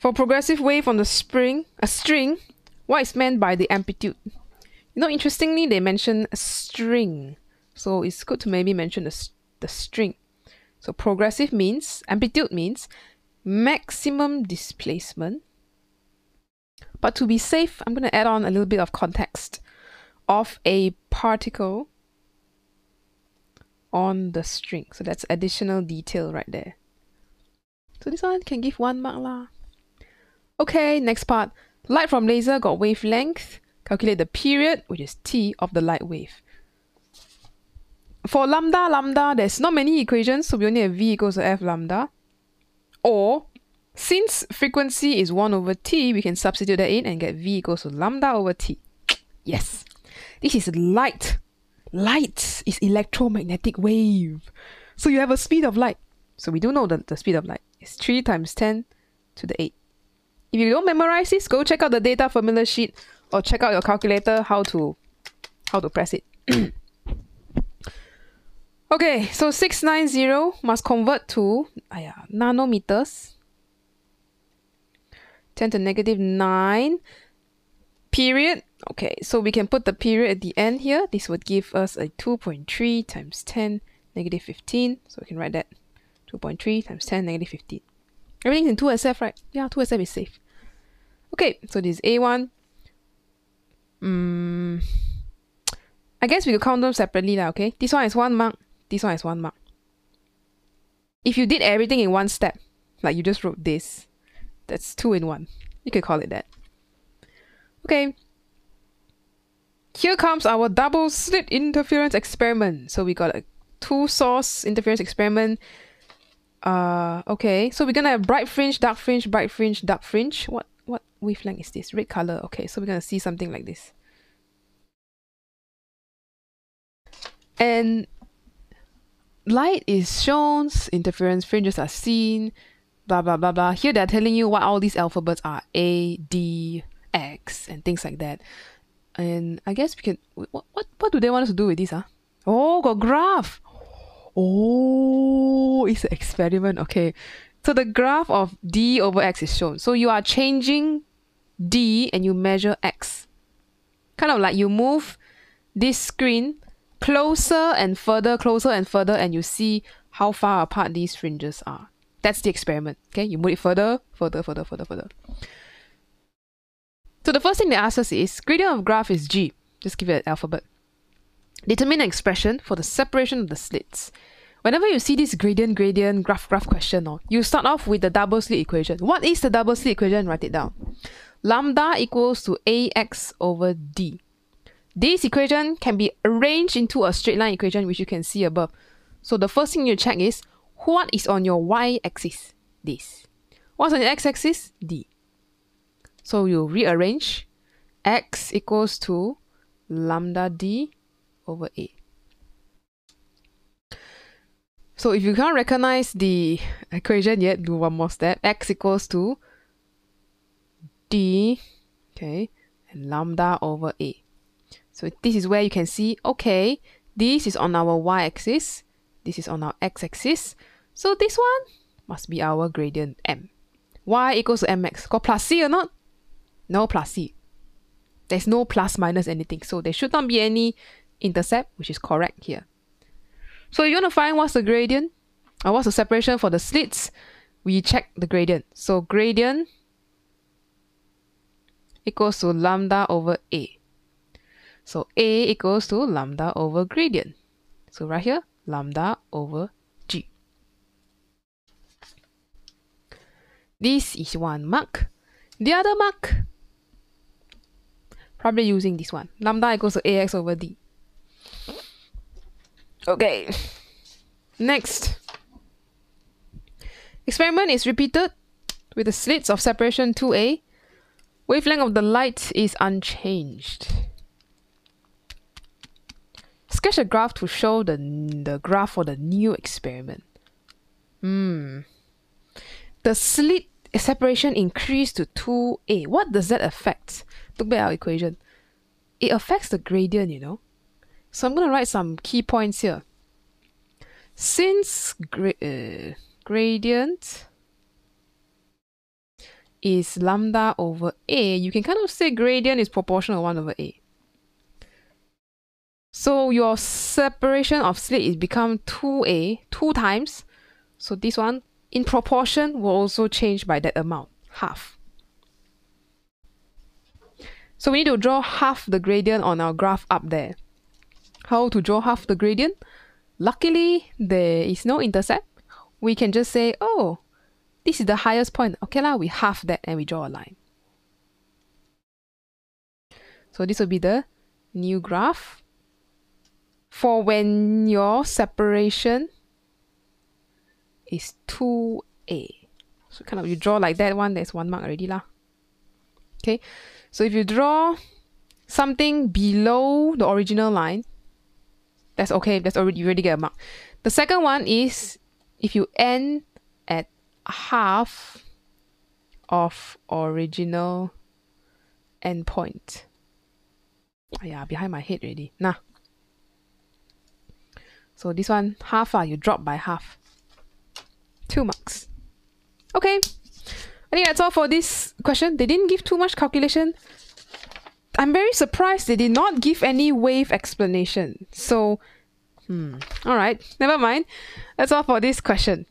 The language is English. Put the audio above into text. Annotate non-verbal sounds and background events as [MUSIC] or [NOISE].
For progressive wave on the spring, a string, what is meant by the amplitude? You know, interestingly, they mention a string. So it's good to maybe mention the, the string. So progressive means, amplitude means maximum displacement. But to be safe, I'm going to add on a little bit of context of a particle on the string. So that's additional detail right there. So this one can give one mark lah. Okay, next part. Light from laser got wavelength. Calculate the period, which is t, of the light wave. For lambda, lambda, there's not many equations, so we only have v equals to f lambda. Or, since frequency is 1 over t, we can substitute that in and get v equals to lambda over t. Yes, this is light. Light is electromagnetic wave. So you have a speed of light. So we do know that the speed of light is 3 times 10 to the 8. If you don't memorize this, go check out the data formula sheet or check out your calculator how to how to press it. [COUGHS] okay, so 690 must convert to aya, nanometers. 10 to negative 9 period. Okay, so we can put the period at the end here. This would give us a 2.3 times 10 negative 15. So we can write that 2.3 times 10 negative 15. Everything's in 2SF, right? Yeah, 2SF is safe. Okay, so this is A1. Mm, I guess we could count them separately, lah, okay? This one is one mark, this one is one mark. If you did everything in one step, like you just wrote this, that's two in one. You could call it that. Okay. Here comes our double slit interference experiment. So we got a two source interference experiment uh, okay. So we're gonna have bright fringe, dark fringe, bright fringe, dark fringe. What what wavelength is this? Red color. Okay, so we're gonna see something like this. And light is shown, interference fringes are seen, blah blah blah blah. Here they're telling you what all these alphabets are: A, D, X, and things like that. And I guess we can. What what what do they want us to do with this? Huh? Oh, got graph. Oh, it's an experiment. Okay. So the graph of d over x is shown. So you are changing d and you measure x. Kind of like you move this screen closer and further, closer and further, and you see how far apart these fringes are. That's the experiment. Okay, you move it further, further, further, further, further. So the first thing they ask us is gradient of graph is g. Just give it an alphabet. Determine an expression for the separation of the slits. Whenever you see this gradient, gradient, graph, graph question, or you start off with the double slit equation. What is the double slit equation? Write it down. Lambda equals to ax over d. This equation can be arranged into a straight line equation, which you can see above. So the first thing you check is, what is on your y-axis? This. What's on your x-axis? d. So you rearrange x equals to lambda d over A. So if you can't recognize the equation yet, do one more step. x equals to d, okay, and lambda over A. So this is where you can see, okay, this is on our y-axis, this is on our x-axis. So this one must be our gradient m. y equals to mx. Got plus c or not? No plus c. There's no plus minus anything. So there should not be any intercept, which is correct here. So you want to find what's the gradient or what's the separation for the slits, we check the gradient. So gradient equals to lambda over A. So A equals to lambda over gradient. So right here, lambda over G. This is one mark. The other mark, probably using this one. Lambda equals to AX over D. Okay. Next. Experiment is repeated with the slits of separation 2A. Wavelength of the light is unchanged. Sketch a graph to show the, the graph for the new experiment. Hmm. The slit separation increased to 2A. What does that affect? Look at our equation. It affects the gradient, you know. So I'm going to write some key points here. Since gra uh, gradient is lambda over a, you can kind of say gradient is proportional 1 over a. So your separation of slit is become 2a, 2 times. So this one, in proportion, will also change by that amount, half. So we need to draw half the gradient on our graph up there. How to draw half the gradient? Luckily, there is no intercept. We can just say, oh, this is the highest point. Okay lah, we half that and we draw a line. So this will be the new graph for when your separation is 2a. So kind of you draw like that one, there's one mark already lah. Okay, so if you draw something below the original line, that's okay. That's already already get a mark. The second one is if you end at half of original endpoint. Yeah, behind my head already. Nah. So this one, half, uh, you drop by half. Two marks. Okay. I think that's all for this question. They didn't give too much calculation. I'm very surprised they did not give any wave explanation. So, hmm, all right, never mind. That's all for this question.